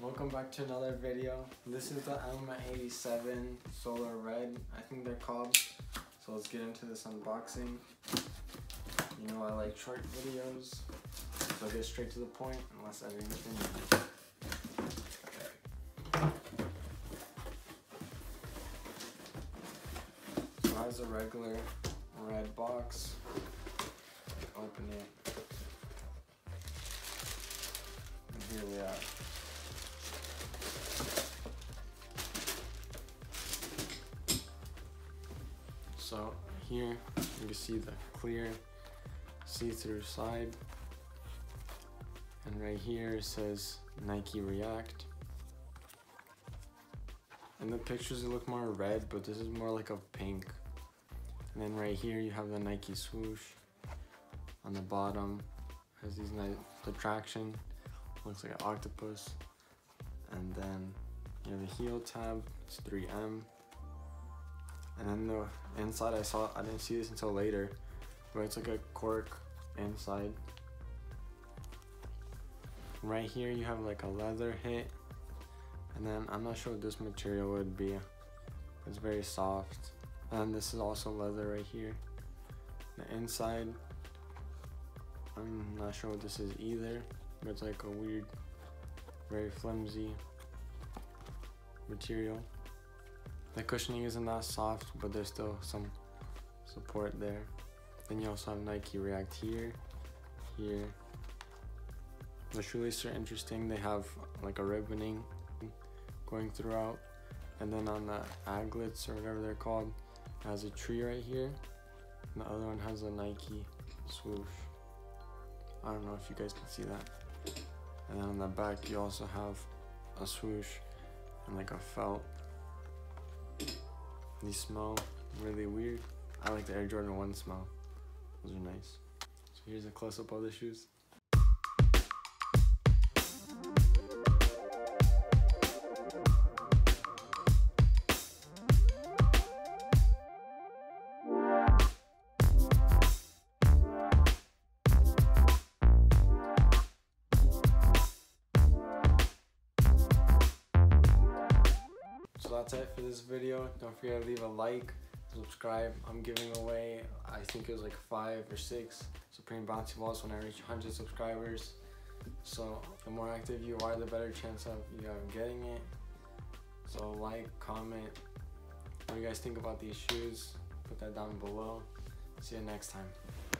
Welcome back to another video. This is the Element 87 Solar Red, I think they're called. So let's get into this unboxing. You know I like short videos, so I'll get straight to the point unless I anything. So has a regular red box. Open it. So here you can see the clear see-through side. And right here it says Nike React. In the pictures it look more red, but this is more like a pink. And then right here you have the Nike swoosh. On the bottom has these nice the traction. Looks like an octopus. And then you have the heel tab, it's 3M. And then the inside I saw I didn't see this until later, but it's like a cork inside. Right here you have like a leather hit, and then I'm not sure what this material would be. It's very soft. And this is also leather right here. The inside, I'm not sure what this is either, but it's like a weird, very flimsy material. The cushioning isn't that soft, but there's still some support there. Then you also have Nike React here, here. The shoelaces are interesting. They have like a ribboning going throughout. And then on the aglets or whatever they're called, has a tree right here. And the other one has a Nike swoosh. I don't know if you guys can see that. And then on the back, you also have a swoosh and like a felt these smell really weird. I like the Air Jordan 1 smell. Those are nice. So here's a close-up of the shoes. So that's it for this video. Don't forget to leave a like, subscribe. I'm giving away, I think it was like five or six Supreme Bouncy Balls when I reach 100 subscribers. So the more active you are, the better chance of you of getting it. So like, comment, what do you guys think about these shoes? Put that down below. See you next time.